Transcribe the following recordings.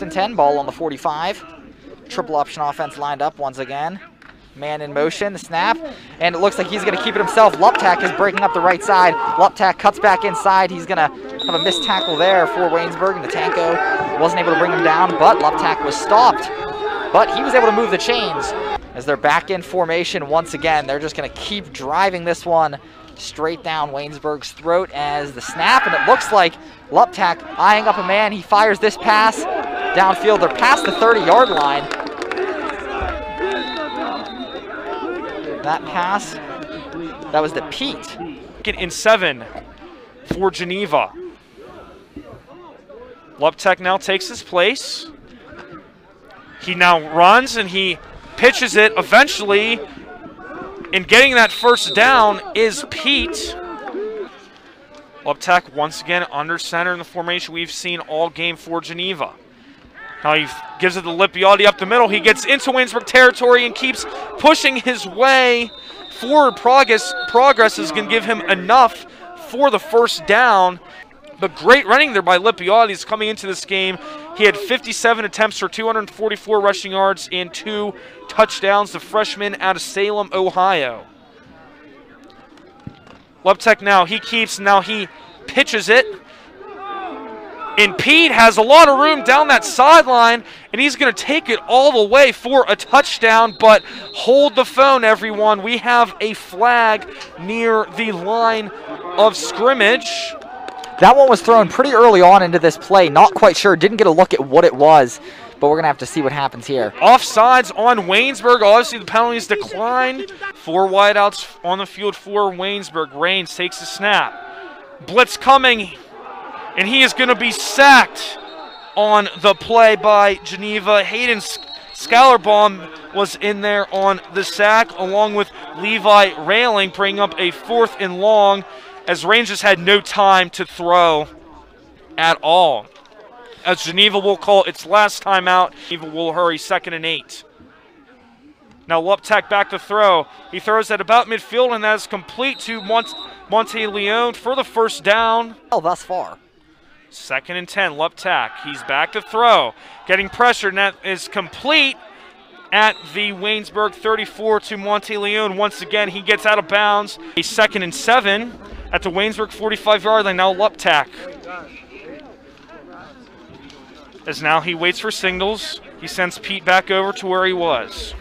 first and 10, ball on the 45. Triple option offense lined up once again. Man in motion, the snap, and it looks like he's going to keep it himself. Luptak is breaking up the right side. Luptak cuts back inside. He's going to have a missed tackle there for Waynesburg, and the Tanko wasn't able to bring him down, but Luptak was stopped. But he was able to move the chains. As they're back in formation once again, they're just going to keep driving this one straight down Waynesburg's throat as the snap, and it looks like Luptak eyeing up a man. He fires this pass downfield. They're past the 30-yard line. That pass, that was the Pete. In seven for Geneva. Luptek now takes his place. He now runs and he pitches it eventually. In getting that first down is Pete. Luptek once again under center in the formation we've seen all game for Geneva. Now he gives it to Lipiotti up the middle. He gets into Waynesburg territory and keeps pushing his way forward. Progress, progress is going to give him enough for the first down. But great running there by Lipiotti. He's coming into this game. He had 57 attempts for 244 rushing yards and two touchdowns. The freshman out of Salem, Ohio. Luptek now, he keeps, now he pitches it. And Pete has a lot of room down that sideline, and he's going to take it all the way for a touchdown. But hold the phone, everyone. We have a flag near the line of scrimmage. That one was thrown pretty early on into this play. Not quite sure. Didn't get a look at what it was, but we're going to have to see what happens here. Offsides on Waynesburg. Obviously, the penalties declined. Four wideouts on the field for Waynesburg. Rains takes the snap. Blitz coming, and he is going to be sacked on the play by Geneva. Hayden Scallerbaum was in there on the sack, along with Levi Railing, bringing up a fourth and long as Rangers had no time to throw at all. As Geneva will call its last timeout, Geneva will hurry second and eight. Now Luptek back to throw. He throws at about midfield, and that is complete to Mont Monte Leone for the first down. Oh, thus far. Second and 10, Luptak. He's back to throw. Getting pressure, that is complete at the Waynesburg 34 to Monte Leon. Once again, he gets out of bounds. A second and seven at the Waynesburg 45 yard line. Now Luptak. As now he waits for signals. He sends Pete back over to where he was.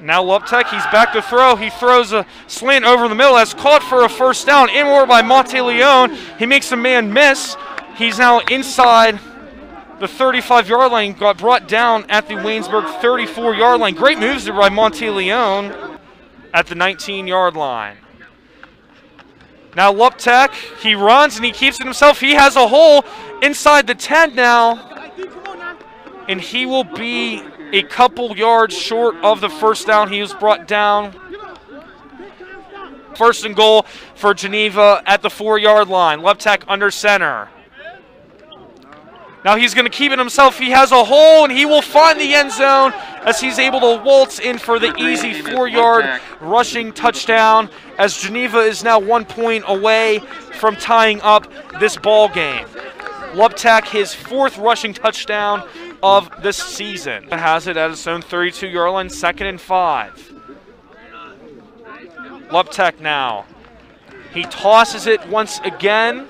Now Luptek, he's back to throw. He throws a slant over the middle. That's caught for a first down. Inward by Monte Leon. He makes a man miss. He's now inside the 35-yard line. Got brought down at the Waynesburg 34-yard line. Great moves there by Monte Leon at the 19-yard line. Now Luptek, he runs and he keeps it himself. He has a hole inside the 10 now. And he will be a couple yards short of the first down. He was brought down. First and goal for Geneva at the four-yard line. Luptek under center. Now he's going to keep it himself. He has a hole, and he will find the end zone as he's able to waltz in for the easy four-yard rushing touchdown as Geneva is now one point away from tying up this ball game. Luptek, his fourth rushing touchdown of the season. Has it at its own 32-yard line, second and five. Luptek now. He tosses it once again.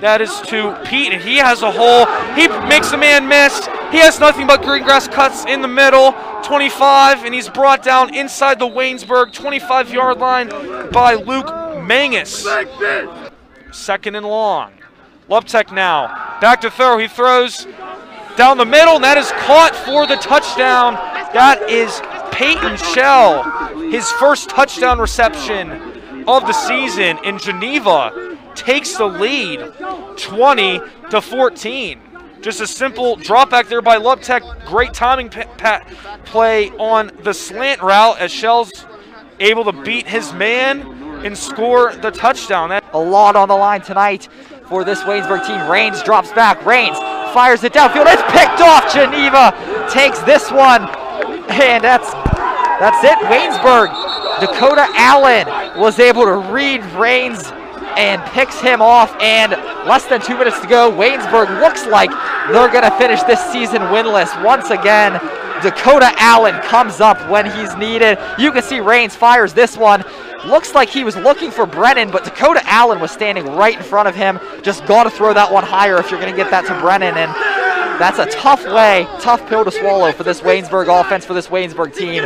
That is to Pete, and he has a hole. He makes a man miss. He has nothing but green grass cuts in the middle. 25, and he's brought down inside the Waynesburg 25-yard line by Luke Mangus. Second and long. Luptek now. Back to throw. He throws down the middle, and that is caught for the touchdown. That is Peyton Shell, his first touchdown reception of the season in Geneva takes the lead 20 to 14. Just a simple drop back there by Luptek. Great timing play on the slant route as Shell's able to beat his man and score the touchdown. A lot on the line tonight for this Waynesburg team. Rains drops back. Rains fires it downfield. It's picked off. Geneva takes this one. And that's that's it. Waynesburg. Dakota Allen was able to read Rains and picks him off and Less than two minutes to go. Waynesburg looks like they're going to finish this season winless once again. Dakota Allen comes up when he's needed. You can see Rains fires this one. Looks like he was looking for Brennan, but Dakota Allen was standing right in front of him. Just got to throw that one higher if you're going to get that to Brennan. And that's a tough way, tough pill to swallow for this Waynesburg offense, for this Waynesburg team.